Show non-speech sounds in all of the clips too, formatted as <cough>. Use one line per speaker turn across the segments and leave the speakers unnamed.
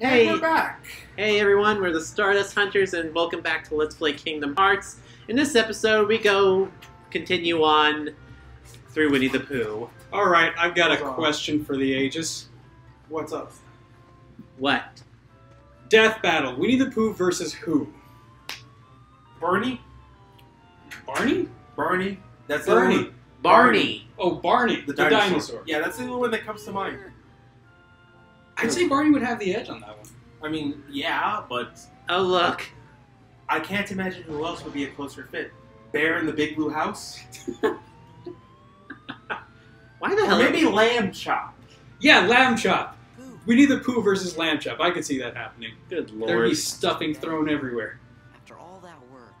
Hey,
And we're back.
hey everyone, we're the Stardust Hunters, and welcome back to Let's Play Kingdom Hearts. In this episode, we go continue on through Winnie the Pooh.
All right, I've got a
What's
question for the ages.
What's up?
What?
Death battle: Winnie the Pooh versus who?
Barney?
Barney?
Barney? That's the
Barney.
only-
Barney.
Oh, Barney,
The,
the,
dinosaur.
dinosaur.
Yeah, that's the only one that comes to mind.
I'd say Barney would have the edge on that one.
I mean, yeah, but
Oh look,
I can't imagine who else would be a closer fit. Bear in the Big Blue House? <laughs>
why the hell?
maybe Lamb Chop.
Yeah, Lamb Chop. We need the Pooh versus Lamb Chop. I could see that happening.
Good lord.
There'd be stuffing thrown everywhere.
After all that work,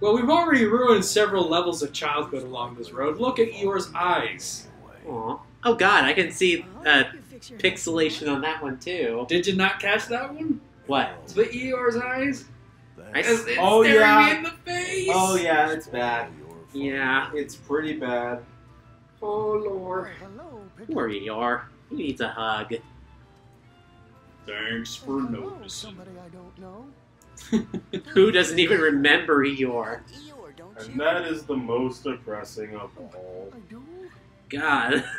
Well, we've already ruined several levels of childhood along this road. Look at Eeyore's eyes.
Aw. Oh god, I can see
I'll
uh,
help you fix your hair.
pixelation on that one too.
Did you not catch that one?
What?
The Eeyore's eyes?
I
it's
Oh,
staring
yeah.
me in the face.
Oh, yeah, it's bad.
yeah.
It's pretty bad.
Oh, Lord.
Hello,
Poor Eeyore. He needs a hug.
Thanks for
Hello,
noticing.
Somebody I don't know. <laughs>
Who doesn't even remember Eeyore?
Eeyore, don't
And
you?
that is the most depressing of all.
God. <laughs>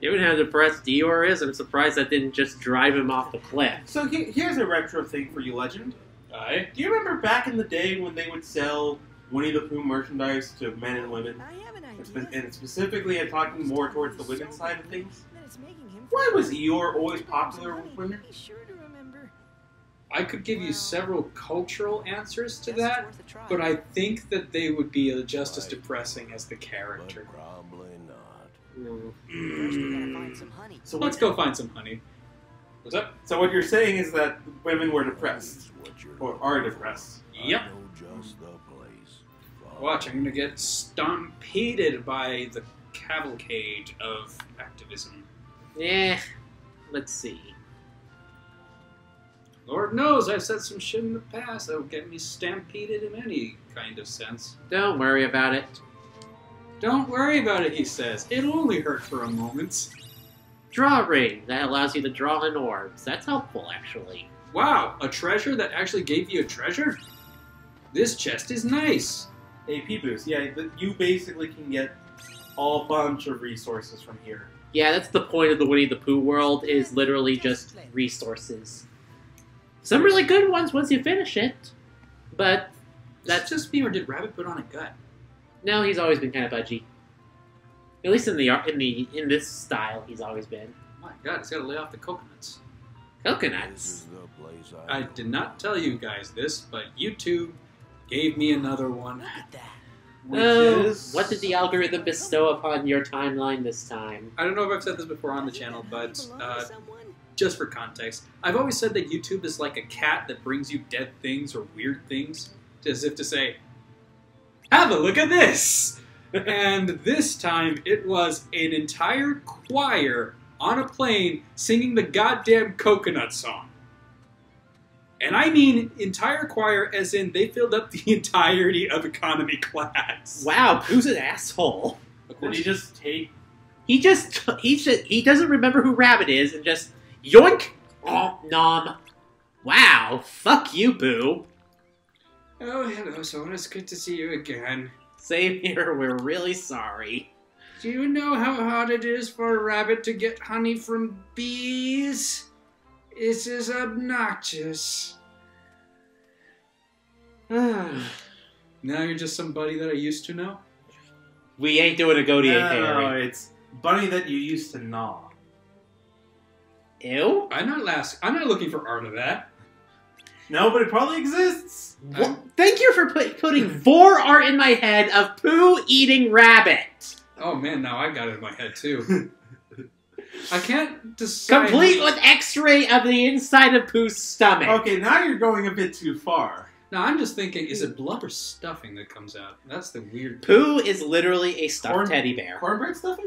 Given how depressed Eeyore is, I'm surprised that didn't just drive him off the cliff.
So he- here's a retro thing for you, Legend.
Aye.
Do you remember back in the day when they would sell Winnie the Pooh merchandise to men and women?
I have an
And
idea.
And specifically, I'm talking more towards the women's side of things.
That it's making him
Why was
feel
Eeyore always popular with women?
Be sure to remember.
I could give you several cultural answers to that,
worth a try.
but I think that they would be just as depressing as the character.
Probably not.
First, we gotta find some honey.
So
Let's go find some honey. What's up?
So what you're saying is that women were depressed,
What you're
or are depressed.
Yep.
Just the place.
Watch, I'm gonna get stampeded by the cavalcade of activism.
Yeah. Let's see.
Lord knows I've said some shit in the past that would get me stampeded in any kind of sense.
Don't worry about it.
Don't worry about it, he says. It'll only hurt for a moment.
Draw ring. That allows you to draw in orbs. That's helpful, actually.
Wow, a treasure that actually gave you a treasure? This chest is nice.
AP boost. Yeah, th- you basically can get a bunch of resources from here.
Yeah, that's the point of the Winnie the Pooh world, is literally just resources. Some really good ones once you finish it. But
That's just me, or did Rabbit put on a gut?
No, he's always been kind of budgy. At least in the art- in the in this style, he's always been.
My God, he's got to lay off the coconuts.
Coconuts.
is the place I,
I did not tell you guys this, but YouTube gave me another one.
Look at that.
Which
Oh,
is
what did the algorithm bestow upon your timeline this time?
I don't know if I've said this before on the channel, but uh, just for context, I've always said that YouTube is like a cat that brings you dead things or weird things, as if to say, "Have a look at this." <laughs> and this time, it was an entire choir on a plane singing the goddamn coconut song. And I mean entire choir, as in they filled up the <laughs> entirety of economy class.
Wow, Pooh's an asshole.
Did he just take?
He just he just he doesn't remember who Rabbit is and just yoink oh nom. Wow, fuck you, Boo.
Oh, hello, Sora. It's good to see you again.
Same here. We're really sorry.
Do you know how hard it is for a rabbit to get honey from bees? It is obnoxious. <sighs> now you're just somebody that I used to know?
we ain't doing a goatee
No,
ain't
no, no, it's bunny that you used to gnaw.
Ew.
I'm not last. I'm not looking for art of that.
No, but it probably exists.
Wha- Thank you for put, putting vor art in my head of Pooh eating rabbit,
Oh man, now I got it in my head too. <laughs> I can't decide.
complete with X-ray of the inside of Pooh's stomach.
Okay, now you're going a bit too far.
Now I'm just thinking, is it blood or stuffing that comes out? That's the weird.
Pooh is literally a stuffed
Corn-
teddy bear.
Cornbread stuffing?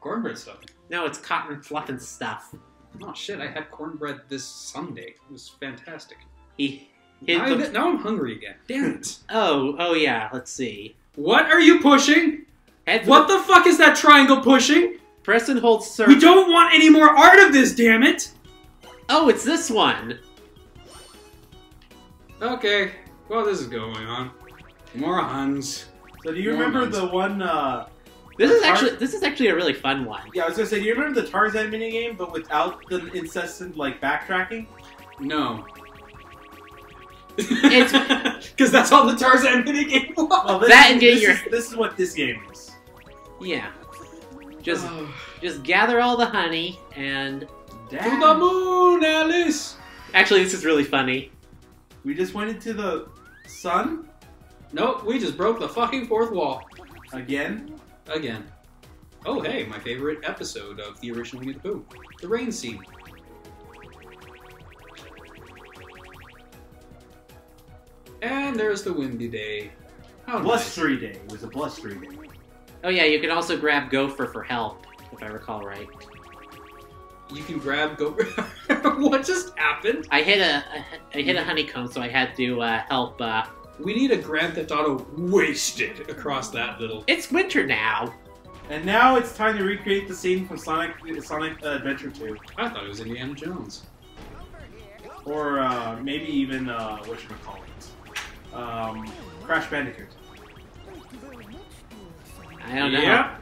Cornbread stuffing.
No, it's cotton fluff and stuff.
Oh shit! I had cornbread this Sunday. It was fantastic.
He hid
Now,
the-
I, now I'm hungry again. Damn it! <laughs>
Oh, oh yeah. Let's see.
What are you pushing?
Head
What the fuck is that triangle pushing?
Press and hold circle.
We don't want any more art of this, damn it!
Oh, it's this one.
Okay, well, this is going on. More Huns.
So do you
More
remember
Huns.
the one? Uh,
This is actually this is actually a really fun one.
yeah, I was gonna say, do you remember the Tarzan minigame, but without the incessant like backtracking?
No.
It's- <laughs>
Because that's all the Tarzan minigame was.
Well, this
That
is,
and getting
this
your-
is, this is what this game is.
Yeah. Just just gather all the honey and
Damn.
the moon, Alice!
actually this is really funny.
We just went into the sun
Nope, we just broke the fucking fourth wall.
again.
Again. Oh, hey, my favorite episode of the original Winnie the Pooh. The rain scene. And there's the windy day. How nice.
Blustery day. It was a blustery day.
Oh yeah, you can also grab Gopher for help, if I recall right.
You can grab Gopher. <laughs> what just happened?
I hit a I hit a honeycomb, so I had to uh, help. Uh...
We need a Grand Theft Auto wasted across that little.
It's winter now.
And now it's time to recreate the scene from Sonic Sonic uh, Adventure 2.
I thought it was Indiana Jones.
Or uh, maybe even, uh, what should we call it? Um, Crash Bandicoot.
I don't know.
Yeah.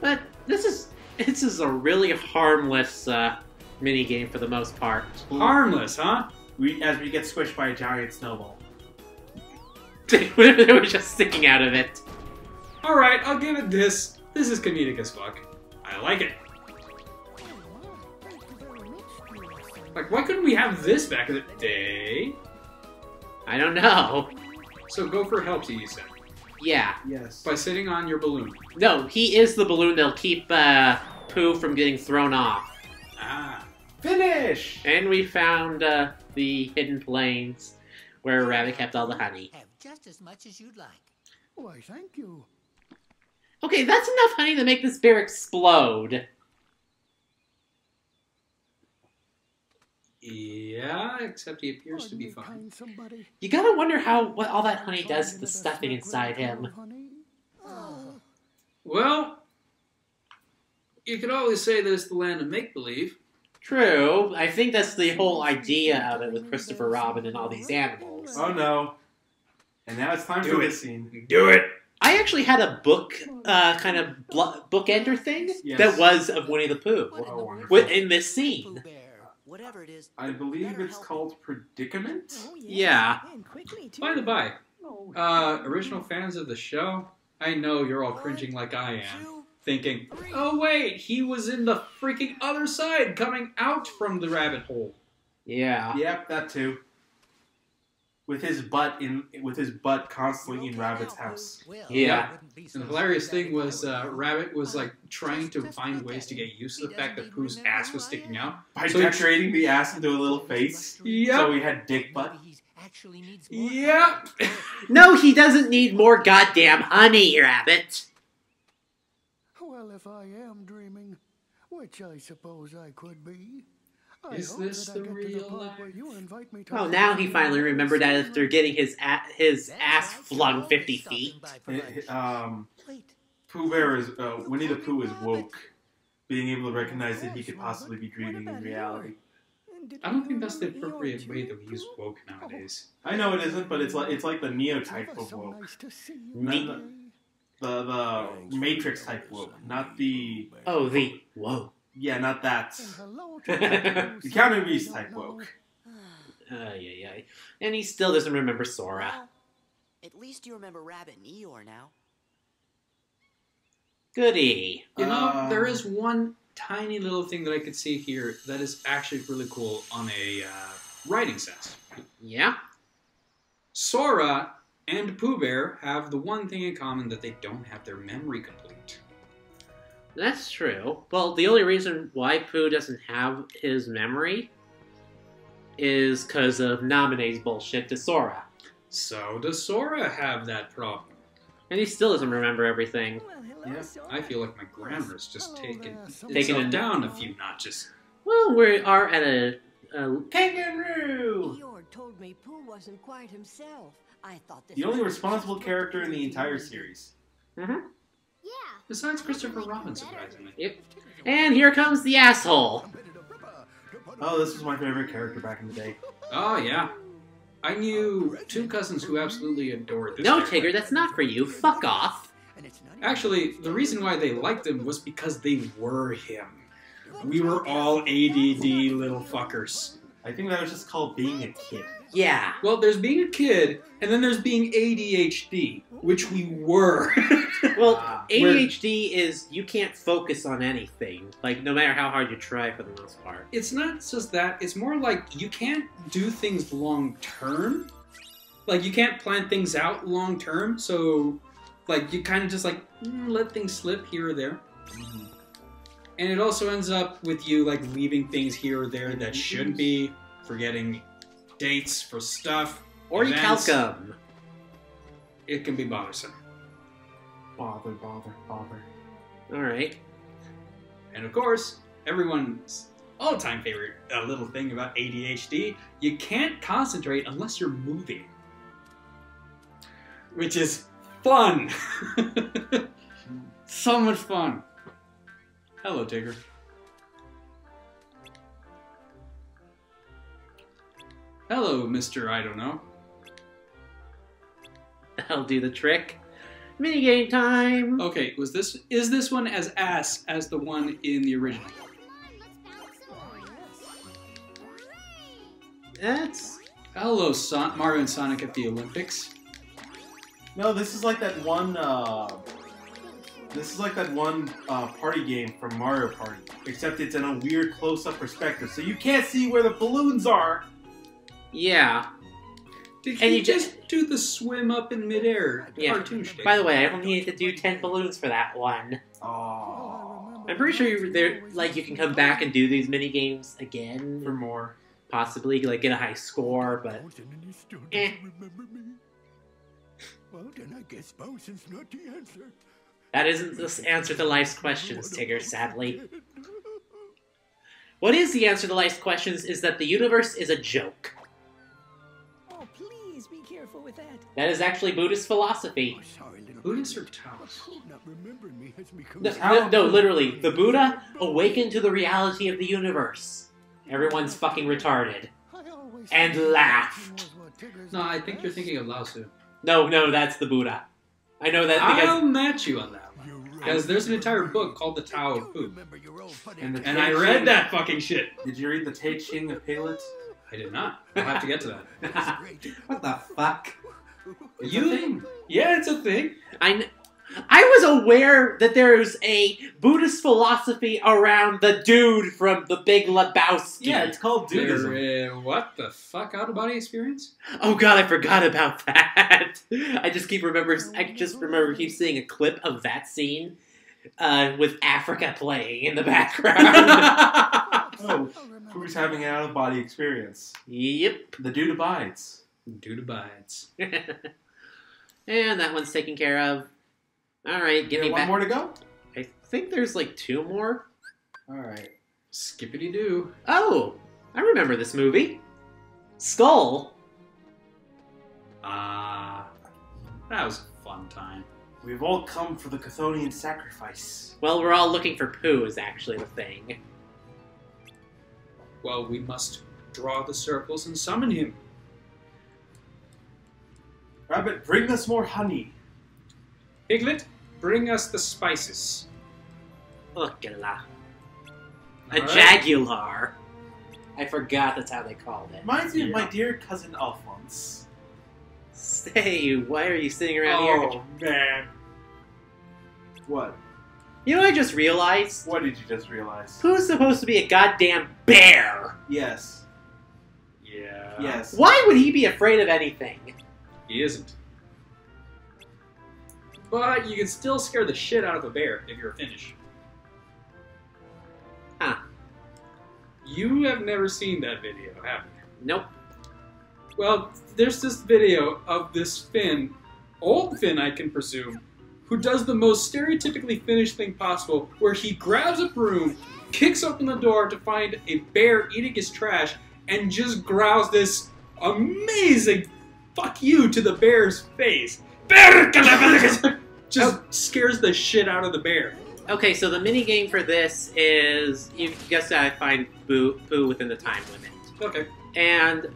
But this is this is a really harmless uh, mini game for the most part.
Harmless, huh?
We, as we get squished by a giant snowball. <laughs>
they were just sticking out of it.
All right, I'll give it this. This is comedic as fuck. I like it. Like, why couldn't we have this back in the day?
I don't know.
So Gopher helps you, you said,
Yeah.
Yes.
by sitting on your balloon.
No, he is the balloon that'll keep uh, Pooh from getting thrown off.
Ah.
Finish!
And we found uh, the hidden plains where Rabbit kept all the honey.
Have just as much as you'd like.
Why, thank you.
Okay, that's enough honey to make this bear explode.
Yeah, except he appears to be fine.
somebody.
You gotta wonder how what all that honey does to the stuffing inside him.
Oh.
Well, you could always say this is the land of make believe.
True. I think that's the whole idea of it with Christopher Robin and all these animals.
Oh no. And now it's time
Do
for
it.
this scene.
Do it.
I actually had a book, uh, kind of blo- bookender thing
Yes.
that was of Winnie the Pooh
in
Oh,
world?
wonderful.
wi- in this
Pooh
scene.
Bear. Whatever it is.
I believe it's called Predicament?
Oh, yes.
Yeah.
And quickly, too.
By the by,
Oh,
uh, original fans of the show, I know you're all cringing like I am, thinking, "Oh wait, he was in the freaking other side, coming out from the rabbit hole."
Yeah.
Yep, that too. With his butt in, with his butt constantly in Rabbit's house.
Yeah.
And the hilarious thing was, uh, Rabbit was like trying to find ways to get used to the fact that Pooh's ass was sticking out.
By
So he-
decorating the ass into a little face.
Yep.
So we had dick butt.
Yep. <laughs>
No, he doesn't need more goddamn honey, Rabbit.
well, if I am dreaming, which I suppose I could be. I
Is this the real
part
life?
where you invite me to
Oh,
the
now he finally remembered that after getting his a- his ass flung 50 feet.
It- it- um, Pooh Bear is, uh, Winnie the Pooh is woke. Being able to recognize that he could possibly be dreaming in reality.
I don't think that's the appropriate way that we use woke nowadays.
I know it isn't, but it's like it's like the Neo type of
so
woke.
nice to see you
Ne-
today.
The the Matrix type woke, not the
Oh, the whoa.
Yeah, not that.
And hello to those
The <laughs> Keanu
who
Reeves type
know.
woke.
Uh, yeah, yeah. And he still doesn't remember Sora.
Well, at least you remember Rabbit and Eeyore now.
Goody.
You know,
Uh,
there is one tiny little thing that I could see here that is actually really cool on a uh, writing sense.
Yeah.
Sora and Pooh Bear have the one thing in common that they don't have their memory complete.
That's true. Well, the only reason why Pooh doesn't have his memory is because of Namine's bullshit to Sora.
So does Sora have that problem?
And he still doesn't remember everything.
Well, hello,
Yeah.
Sora.
I feel like my grammar's just
Oh,
taken
there, so-
Taking
itself
a-
down a few notches.
Well, we are at a. a
Kangaroo!
Eeyore told me Pooh wasn't quite himself. I thought this
The only responsible character in the entire
wonder.
series.
mhm.
Yeah.
Besides Christopher Robin, surprisingly.
Yep. And here comes the asshole.
Oh, this was my favorite character back in the day.
Oh yeah, I knew two cousins who absolutely adored this.
No,
character.
Tigger, that's not for you. Fuck off.
And it's not even-
Actually, the reason why they liked him was because they were him. We were all ADD little fuckers.
I think that was just called being a kid.
Yeah.
Well, there's being a kid, and then there's being ADHD, which we were. <laughs>
Well, ADHD is you can't focus on anything, like no matter how hard you try for the most part.
it's not just that, it's more like you can't do things long term. Like, you can't plan things out long term, so, like, you kind of just, like, mm, let things slip here or there. And it also ends up with you, like, leaving things here or there that shouldn't be, forgetting dates for stuff.
Or you
Events.
calcum.
It can be bothersome.
Bother, bother, bother.
All right.
And of course, everyone's all-time favorite uh, little thing about ADHD, you can't concentrate unless you're moving. Which is fun. <laughs> so much fun. Hello, Tigger. Hello, Mr. I don't know. <laughs>
That'll do the trick. Minigame time.
Okay, was this is this one as ass as the one in the original?
That's
Hello, Son- Mario and Sonic at the Olympics.
No, this is like that one. Uh, this is like that one uh, party game from Mario Party, except it's in a weird close-up perspective, so you can't see where the balloons are.
Yeah.
Did
And
you
you
just do the swim up in midair
Yeah.
cartoon shtick?
By the way, I only needed to do ten balloons for that one.
Oh,
I'm pretty sure you there like you can come back and do these mini games again,
for more.
possibly like get a high score, but
Bouncing still
Eh.
doesn't remember me. Well, then I guess bouncing's not the answer.
that isn't the answer to life's questions, Tigger. Sadly, what is the answer to life's questions is that the universe is a joke.
With that.
That is actually Buddhist philosophy.
Oh, sorry, little
Buddhist
brother.
or Taoist?
Not remembering me has become
No, no, no, literally, the Buddha awakened to the reality of the universe. Everyone's fucking retarded. And
thought
laughed.
knows what Tigger's
No, I think you're thinking of Lao Tzu.
No, no, that's the Buddha. I know that
I'll match you on that one. Because there's an entire book called The Tao of Pooh.
remember your old funny
And
And I read that fucking shit.
Did you read the Te Ching of Piglet?
I did not. I'll have to get to that. <laughs>
What the fuck?
It's
You-
a thing.
Yeah, it's a thing.
I, kn- I was aware that there's a Buddhist philosophy around the dude from The Big Lebowski.
Yeah, it's called Dudism.
There, uh, what the fuck? Out of body experience?
Oh god, I forgot about that. <laughs> I just keep remember. I just remember keep seeing a clip of that scene uh, with Africa playing in the background. <laughs>
Having an out-of-body experience?
yep.
The dude abides.
Dude abides. <laughs>
and that one's taken care of. All right, give
Yeah,
me
one
back.
more to go.
I think there's like two more.
All right.
Skippity doo.
Oh, I remember this movie. Skull.
Ah, that was a fun time.
We've all come for the Chthonian sacrifice.
Well, we're all looking for Pooh. Is actually the thing.
Well, we must draw the circles and summon him.
Rabbit, bring us more honey.
Piglet, bring us the spices.
Look. A
All right.
jagular. I forgot that's how they called it.
Reminds me of my dear cousin Alphonse.
Say, why are you sitting around here?
Oh man.
What?
You know, what I just realized
What did you just realize?
who's supposed to be a goddamn bear.
Yes.
Yeah.
Yes.
Why would he be afraid of anything?
He isn't. But you can still scare the shit out of a bear if you're a Finnish.
Huh.
You have never seen that video, have you?
Nope.
Well, there's this video of this Finn, old Finn, I can presume, who does the most stereotypically Finnish thing possible, where he grabs a broom, kicks open the door to find a bear eating his trash, and just growls this amazing fuck you to the bear's face. Bear! <laughs> Just scares the shit out of the bear.
Okay, so the mini game for this is you guess gotta find Boo, Boo within the time limit,
Okay.
and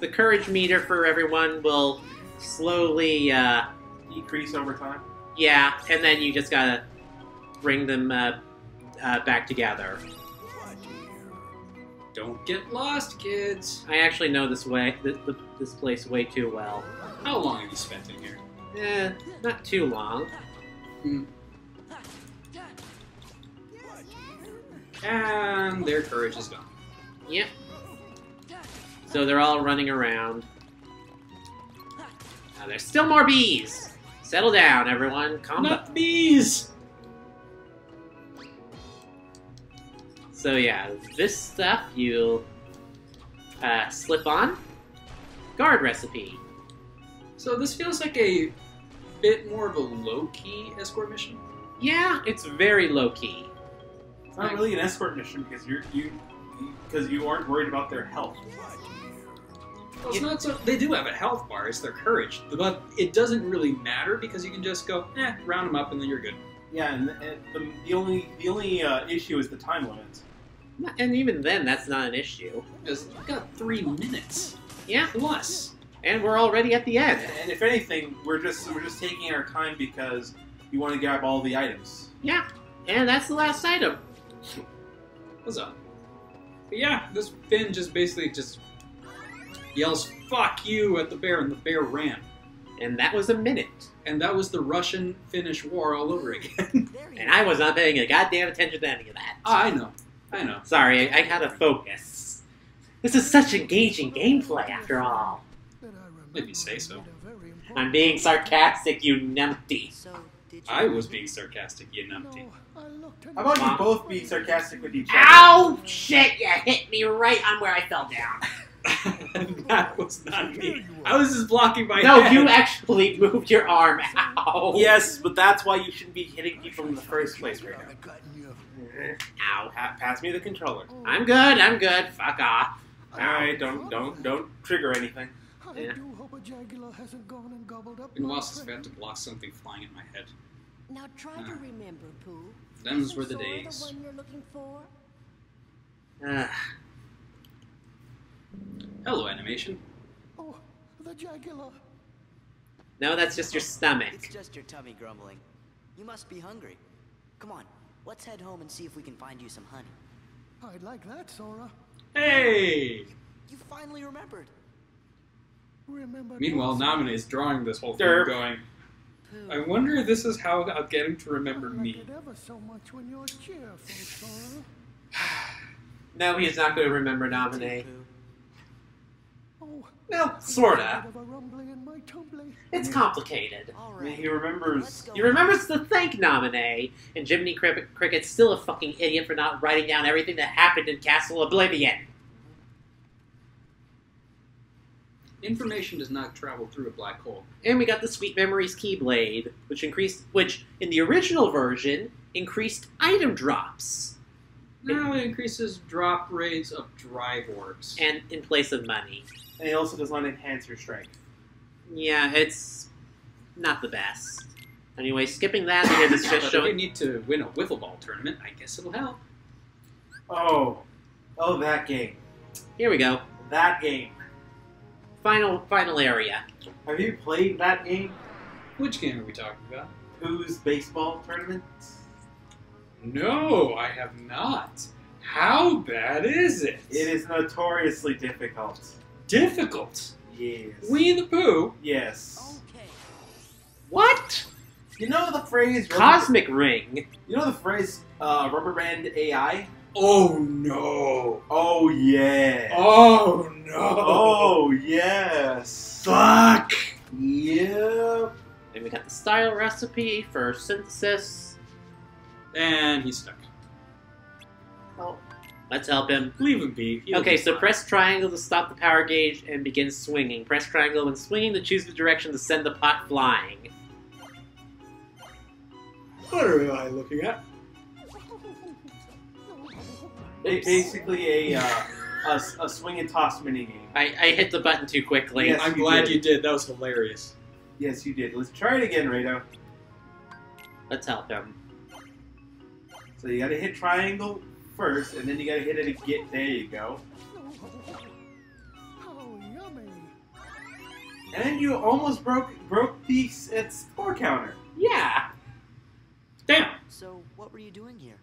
the courage meter for everyone will slowly, uh,
Decrease over time.
Yeah, and then you just gotta bring them uh, uh, back together.
Don't get lost, kids.
I actually know this way, this, this place way too well.
How long have you spent in here?
Eh, not too long.
And their courage is gone.
Yep. So they're all running around. Now there's still more bees. Settle down, everyone. Calm down.
Not bees.
So yeah, this stuff you uh, slip on. Guard recipe.
So this feels like a bit more of a low-key escort mission.
Yeah, it's very low key.
It's not really an escort mission because you're you because you aren't worried about their health.
Well, it's not so. They do have a health bar. It's their courage, but it doesn't really matter because you can just go, eh, round them up, and then you're good.
Yeah, and, and the, the only the only uh, issue is the time limit.
And even then, that's not an issue.
Because you've got three minutes
Yeah,
plus.
and we're already at the end.
And if anything, we're just we're just taking our time because you want to grab all the items.
Yeah, and that's the last item.
What's up? But yeah, this Finn just basically just yells "fuck you" at the bear, and the bear ran.
And that was a minute.
And that was the Russian-Finnish war all over again. <laughs>
And I was not paying a goddamn attention to any of that.
Oh, I know, I know.
Sorry, I, I had to focus. This is such engaging gameplay, after all.
That
If you say so.
made a very important
I'm being sarcastic, you numpty.
So, did you
I was being sarcastic, you numpty.
No, I looked in
How about you both being sarcastic with each other?
Ow! Shit, you hit me right on where I fell down. <laughs> <laughs>
that was not me. I was just blocking my
No,
head.
you actually moved your arm. Ow.
Yes, but that's why you shouldn't be hitting people in the first place right now.
Ow.
Pa- pass me the controller. Oh.
I'm good, I'm good. Fuck off.
All right, don't don't don't trigger anything.
I
Yeah.
do hope a jagular hasn't gone and gobbled up
Been a
my
while I've
friend.
had to block something flying in my head.
Now try to ah. remember, Pooh.
Them's were the days.
The one you're looking for?
Ugh.
Hello, animation.
Oh, the jagular.
no, that's just your stomach.
It's just your tummy grumbling. You must be hungry. Come on, let's head home and see if we can find you some honey.
I'd like that, Sora.
Hey!
You finally remembered.
Remember.
Meanwhile,
those-
Namine is drawing this whole thing, going,
Pooh,
I wonder if this is how I'll get him to remember
like
me.
ever so much when you're cheerful, Sora. <sighs>
No, he's not going to remember
too,
Namine.
Pooh.
Oh,
No, sorta.
bit of a rumbly in my tumbly.
It's complicated.
All
I mean,
right.
he remembers.
Let's
He remembers to thank Namine, and Jiminy Cricket, Cricket's still a fucking idiot for not writing down everything that happened in Castle Oblivion.
Information does not travel through a black hole.
And we got the Sweet Memories Keyblade, which increased, which in the original version increased item drops,
Now it increases drop rates of drive orbs.
and in place of money.
And he also does not enhance your strength.
Yeah, it's not the best. Anyway, skipping that because it's
But
just
if you need to win a wiffle ball tournament, I guess it'll help.
Oh, oh, that game.
Here we go.
That game.
Final, final area.
Have you played that game?
Which game are we talking about?
Who's baseball tournament?
No, I have not. How bad is it?
It is notoriously difficult.
Difficult.
Yes.
Winnie the Pooh.
Yes.
Okay.
What?
You know the phrase rubber-
Cosmic Ring.
You know the phrase uh, rubber band AI?
Oh no.
Oh yeah.
Oh no.
Oh yes.
fuck.
Yep.
And we got the style recipe for synthesis.
And he's stuck.
Let's help him.
Leave him be. He'll
Okay,
be
so
fine.
press triangle to stop the power gauge and begin swinging. Press triangle when swinging to choose the direction to send the pot flying.
What are I looking at?
Ba- Basically a, uh, a s- a swing and toss mini game.
I, I hit the button too quickly.
Yes.
I'm
you
glad
did.
you did. That was hilarious.
Yes, you did. Let's try it again, Reido.
Let's help him.
So you gotta hit triangle first, and then you gotta hit it again. There you go.
Oh.
And you almost broke broke the uh, score counter.
Yeah.
Damn.
So, what were you doing here?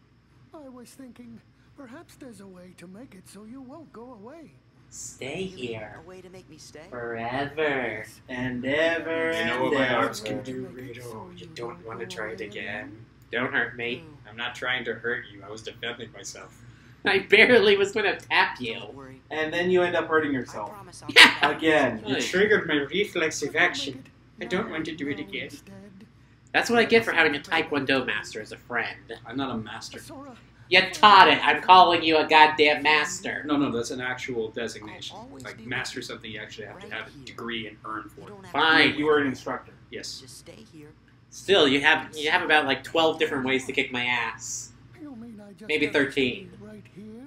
I was thinking, perhaps there's a way to make it so you won't go away.
Stay here
A way to make me stay?
forever.
And ever
You know
and
what my
ever.
arms can do, Reido. You don't want to try it again.
Don't hurt me. Mm.
I'm not trying to hurt you. I was defending myself. <laughs>
I barely was gonna tap you.
Don't worry.
And then you end up hurting
I
yourself.
promise I'll <laughs>
Yeah.
Again.
You
triggered my reflexive action. I don't want to do it again.
That's what I get for having a Taekwondo master as a friend.
I'm not a master.
Sora,
You taught it. I'm calling you a goddamn master.
No, no, that's an actual designation. Like master something you actually have to have a degree and earn for.
don't
Fine.
You were an instructor.
Yes.
Just stay here.
Still, you have you have about like twelve different ways to kick my ass.
you mean I just
Maybe 13.
Right here?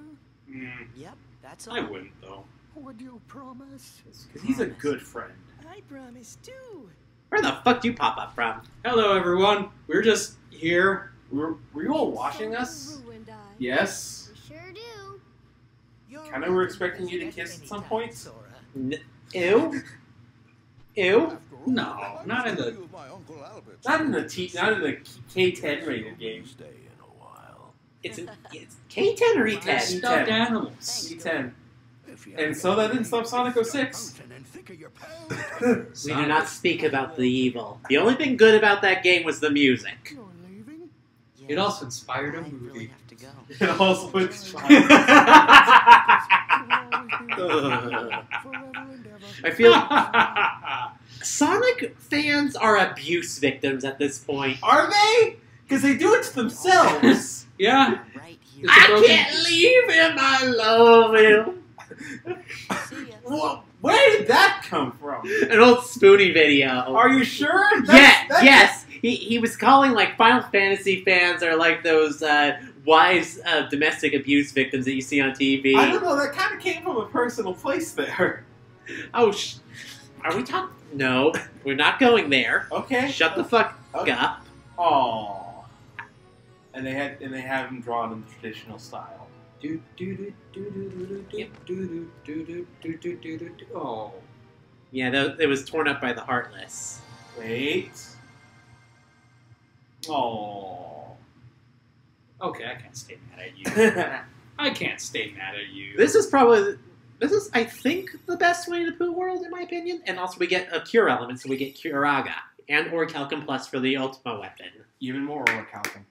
Mm,
Yep, that's all.
I wouldn't though.
Would you promise?
Because he's a good friend.
I promise too.
Where the fuck do you pop up from?
Hello, everyone. We're just here.
Were, were you all watching us?
Roo and I.
Yes.
We sure do.
Kinda were expecting you to kiss at some point.
N- ew. Ew.
No, not in the.
Not in the T, not in the K10 rated game.
Stay in a while.
It's an it's K10 or
They're
E10.
stuffed animals.
C10. And so that didn't stop Sonic 06.
Mountain and think of your pal.
We do not speak about the evil. The only thing good about that game was the music.
It also inspired a movie.
have to go.
It also inspired. <laughs> <laughs> <laughs>
You'll always be with me. Forever and ever.
I feel <laughs> Sonic fans are abuse victims at this point.
Are they? Because they do it to themselves. <laughs>
yeah.
Right here.
It's broken-
can't leave him. I love him.
See. <laughs>
Well, where did that come from?
An old Spoony video.
Are you sure?
yeah,
That's- that's-
yes. He, he was calling like Final Fantasy fans are like those uh, wives of domestic abuse victims that you see on TV.
I don't know. That kind of came from a personal place there.
Oh, sh- are we talking? No, we're not going there.
Okay.
Shut the fuck
Okay.
up.
Aww. And they had and they have him drawn in the traditional style.
Do, do, do, do, do, do, do, do, do, do, do, do, do, do, do. Oh.
Yeah, that, it was torn up by the Heartless.
Wait. Oh.
Okay, I can't stay mad at you. I can't stay mad at you.
This is probably this is I think the best way to Pooh World in my opinion. And also we get a cure element, so we get Curaga and Orichalcum Plus for the Ultima weapon.
Even more orichalcum.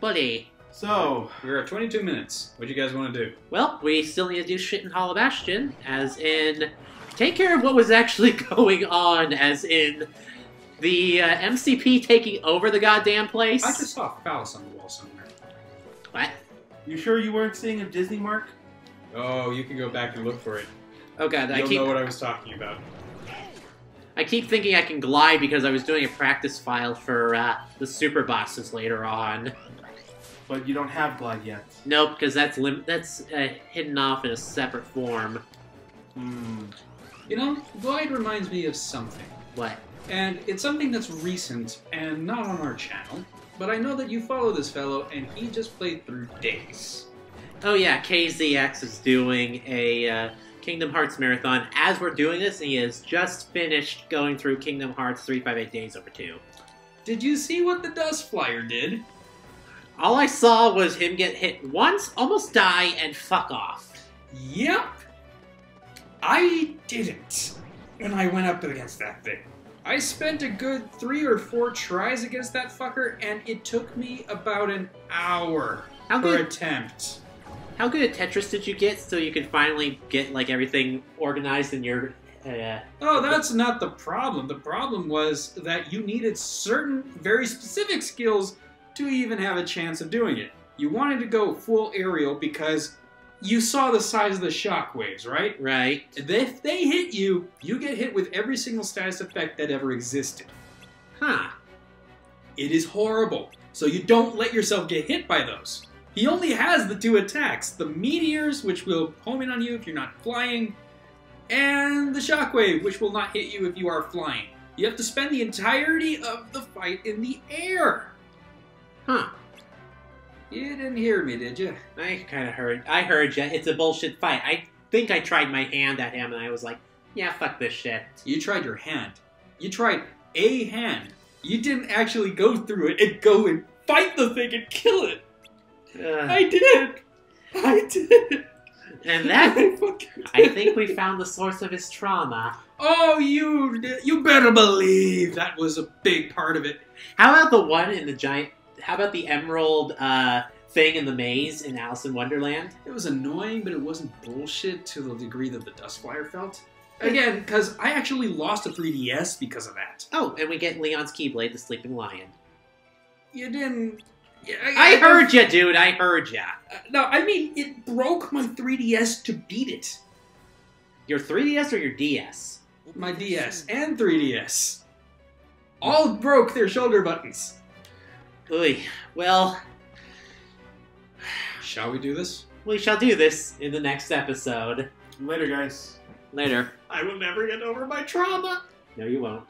Buddy.
So
We're at 22 minutes. What do you guys want to do?
Well, we still need to do shit in Hollow Bastion, as in take care of what was actually <laughs> going on, as in the uh, MCP taking over the goddamn place.
I just saw a phallus on the wall somewhere.
What?
you sure you weren't seeing a Disney mark?
Oh, you can go back and look for it.
Oh god, I
You'll
keep
know what I was talking about.
I keep thinking I can glide because I was doing a practice file for uh, the super bosses later on.
But you don't have glide yet.
Nope, because that's lim- that's uh, hidden off in a separate form.
Hmm.
You know, Glide reminds me of something.
What?
And it's something that's recent and not on our channel. But I know that you follow this fellow, and he just played through Days.
Oh yeah, KZX is doing a uh, Kingdom Hearts marathon. As we're doing this, and he has just finished going through Kingdom Hearts 358 Days Over 2.
Did you see what the Dust Flyer did?
All I saw was him get hit once, almost die, and fuck off.
Yep. I didn't when I went up against that thing. I spent a good three or four tries against that fucker, and it took me about an hour
How
per
good?
attempt.
How good at Tetris did you get so you could finally get like everything organized in your? Uh,
Oh, that's not the problem. The problem was that you needed certain very specific skills to even have a chance of doing it. You wanted to go full aerial because you saw the size of the shockwaves, right?
right.
If they hit you, you get hit with every single status effect that ever existed.
Huh.
It is horrible. So you don't let yourself get hit by those. He only has the two attacks the meteors, which will home in on you if you're not flying, and the shockwave, which will not hit you if you are flying. You have to spend the entirety of the fight in the air.
Huh.
You didn't hear me, did you?
I kind of heard. I heard you. It's a bullshit fight. I think I tried my hand at him, and I was like, "Yeah, fuck this shit."
You tried your hand. You tried a hand. You didn't actually go through it and go and fight the thing and kill it.
Ugh.
I did. I did.
and that, <laughs>
I fucking
I
did.
think we found the source of his trauma.
Oh, you you better believe that was a big part of it.
How about the one in the giant? How about the emerald uh, thing in the maze in Alice in Wonderland?
It was annoying, but it wasn't bullshit to the degree that the Dust Flyer felt. Again, because I actually lost a 3DS because of that.
Oh, and we get Leon's Keyblade, the Sleeping Lion.
You didn't. Yeah,
I heard you, dude. I heard you.
Uh, No, I mean it broke my 3DS to beat it.
Your 3DS or your DS?
My DS and 3DS all broke their shoulder buttons.
Oy. Well,
Shall we do this?
we shall do this in the next episode.
Later, guys.
Later.
I will never get over my trauma.
No, you won't.